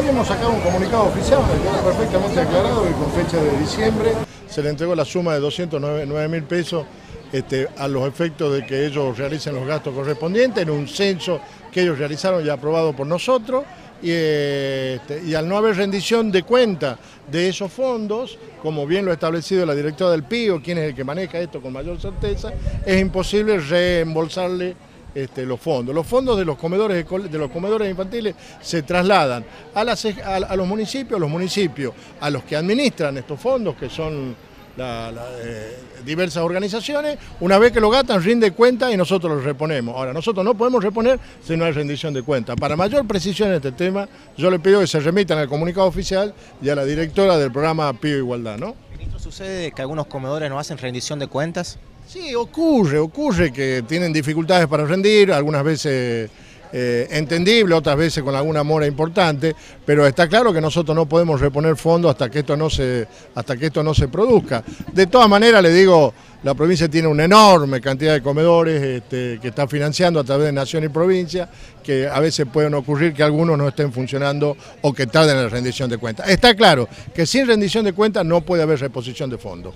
Hoy hemos sacado un comunicado oficial perfectamente aclarado que con fecha de diciembre se le entregó la suma de 209 mil pesos este, a los efectos de que ellos realicen los gastos correspondientes en un censo que ellos realizaron y aprobado por nosotros. Y, este, y, al no haber rendición de cuenta de esos fondos, como bien lo ha establecido la directora del PIO, quien es el que maneja esto con mayor certeza, es imposible reembolsarle este, los fondos. Los fondos de los comedores de los comedores infantiles se trasladan a, a, los municipios, los municipios a los que administran estos fondos, que son eh, diversas organizaciones, una vez que lo gastan rinde cuenta y nosotros lo reponemos. Ahora, nosotros no podemos reponer si no hay rendición de cuenta. Para mayor precisión en este tema, yo le pido que se remitan al comunicado oficial y a la directora del programa Pío Igualdad, ¿no? ¿Sucede que algunos comedores no hacen rendición de cuentas? Sí, ocurre, ocurre que tienen dificultades para rendir, algunas veces eh, entendible, otras veces con alguna mora importante, pero está claro que nosotros no podemos reponer fondos hasta que esto no se, hasta que esto no se produzca. De todas maneras, le digo, la provincia tiene una enorme cantidad de comedores este, que está financiando a través de nación y provincia, que a veces pueden ocurrir que algunos no estén funcionando o que tarden en la rendición de cuentas. Está claro que sin rendición de cuentas no puede haber reposición de fondos.